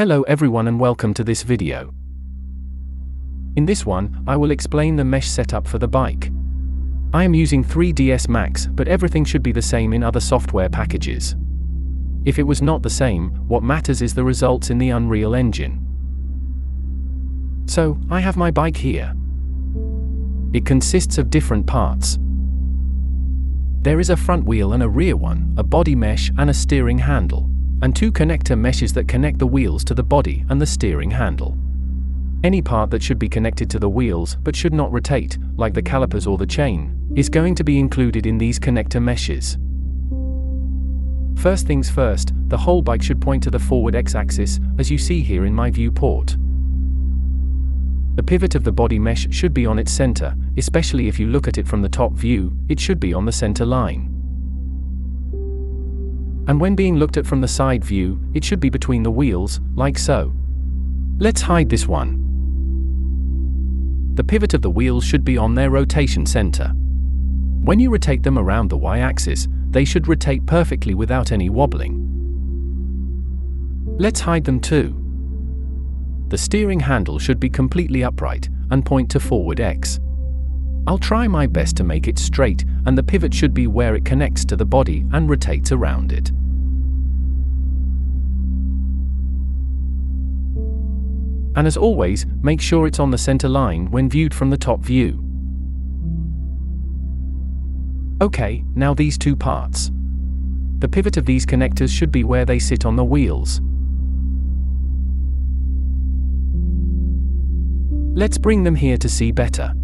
Hello everyone and welcome to this video. In this one, I will explain the mesh setup for the bike. I am using 3ds Max, but everything should be the same in other software packages. If it was not the same, what matters is the results in the Unreal Engine. So, I have my bike here. It consists of different parts. There is a front wheel and a rear one, a body mesh and a steering handle and two connector meshes that connect the wheels to the body and the steering handle. Any part that should be connected to the wheels but should not rotate, like the calipers or the chain, is going to be included in these connector meshes. First things first, the whole bike should point to the forward x-axis, as you see here in my viewport. The pivot of the body mesh should be on its center, especially if you look at it from the top view, it should be on the center line and when being looked at from the side view, it should be between the wheels, like so. Let's hide this one. The pivot of the wheels should be on their rotation center. When you rotate them around the y-axis, they should rotate perfectly without any wobbling. Let's hide them too. The steering handle should be completely upright and point to forward X. I'll try my best to make it straight, and the pivot should be where it connects to the body and rotates around it. And as always, make sure it's on the center line when viewed from the top view. Okay, now these two parts. The pivot of these connectors should be where they sit on the wheels. Let's bring them here to see better.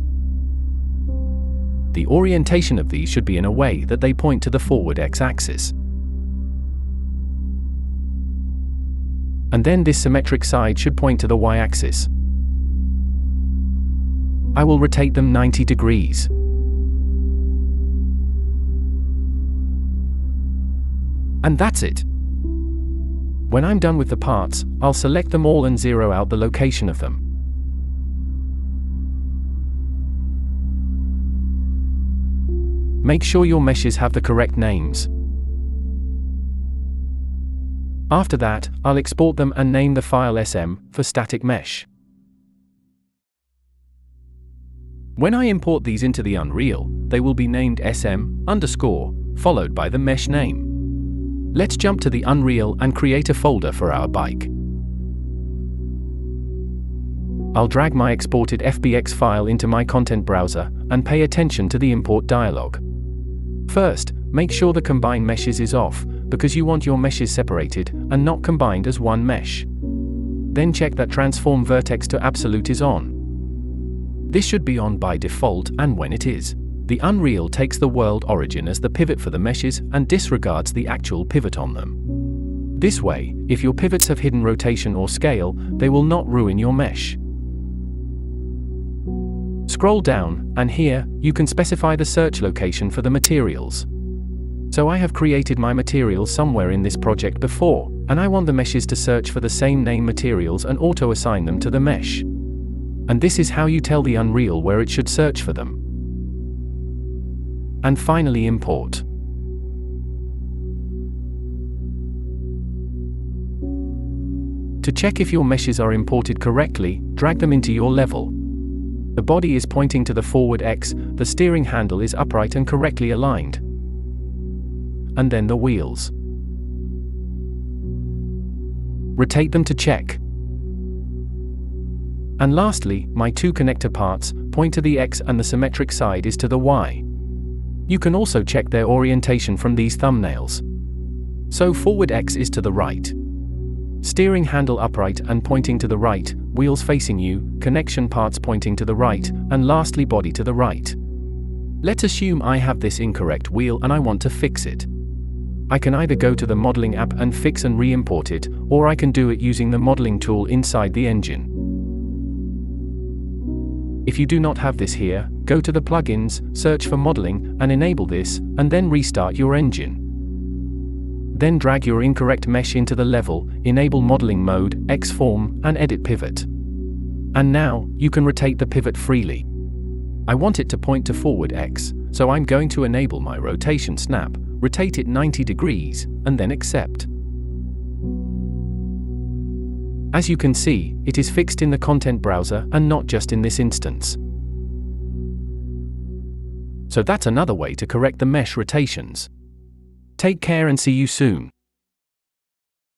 The orientation of these should be in a way that they point to the forward x-axis. and then this symmetric side should point to the y-axis. I will rotate them 90 degrees. And that's it. When I'm done with the parts, I'll select them all and zero out the location of them. Make sure your meshes have the correct names. After that, I'll export them and name the file SM for static mesh. When I import these into the Unreal, they will be named SM underscore, followed by the mesh name. Let's jump to the Unreal and create a folder for our bike. I'll drag my exported FBX file into my content browser and pay attention to the import dialog. First, make sure the combine meshes is off, because you want your meshes separated and not combined as one mesh. Then check that transform vertex to absolute is on. This should be on by default and when it is, the Unreal takes the world origin as the pivot for the meshes and disregards the actual pivot on them. This way, if your pivots have hidden rotation or scale, they will not ruin your mesh. Scroll down, and here, you can specify the search location for the materials. So I have created my materials somewhere in this project before, and I want the meshes to search for the same name materials and auto-assign them to the mesh. And this is how you tell the Unreal where it should search for them. And finally import. To check if your meshes are imported correctly, drag them into your level. The body is pointing to the forward X, the steering handle is upright and correctly aligned and then the wheels. Rotate them to check. And lastly, my two connector parts point to the X and the symmetric side is to the Y. You can also check their orientation from these thumbnails. So forward X is to the right. Steering handle upright and pointing to the right, wheels facing you, connection parts pointing to the right, and lastly body to the right. Let's assume I have this incorrect wheel and I want to fix it. I can either go to the modeling app and fix and re-import it, or I can do it using the modeling tool inside the engine. If you do not have this here, go to the plugins, search for modeling, and enable this, and then restart your engine. Then drag your incorrect mesh into the level, enable modeling mode, X-form, and edit pivot. And now, you can rotate the pivot freely. I want it to point to forward X, so I'm going to enable my rotation snap, rotate it 90 degrees, and then accept. As you can see, it is fixed in the content browser and not just in this instance. So that's another way to correct the mesh rotations. Take care and see you soon.